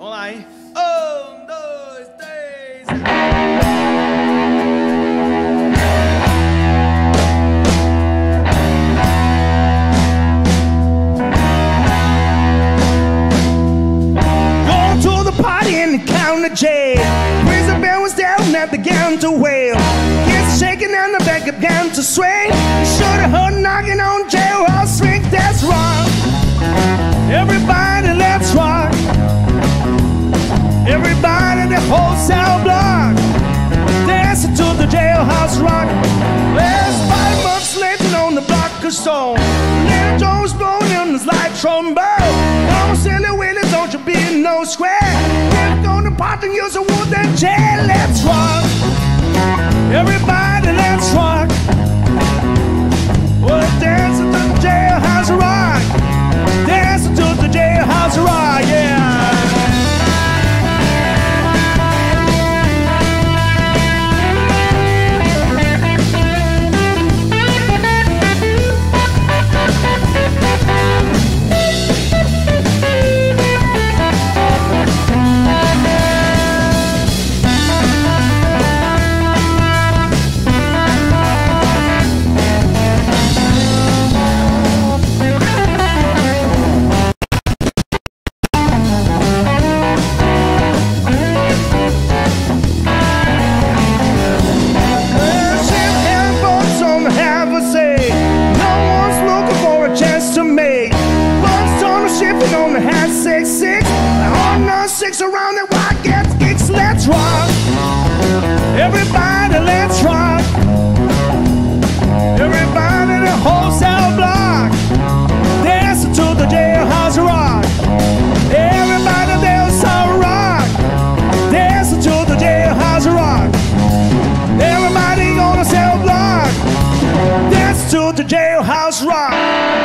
Vamos lá, hein? Um, dois, três. Going to the party in the county jail. Prison bell was down and I began to wail. Kids shaking and the back began to swing. You should have heard knocking on jailhouse swing. Jailhouse rock. There's five months later on the block of stone. Little Joe's blowing in his light trombone. On, silly Willie, don't you be no square. We're gonna part and use a wooden chair. Let's rock. Everybody, house rock.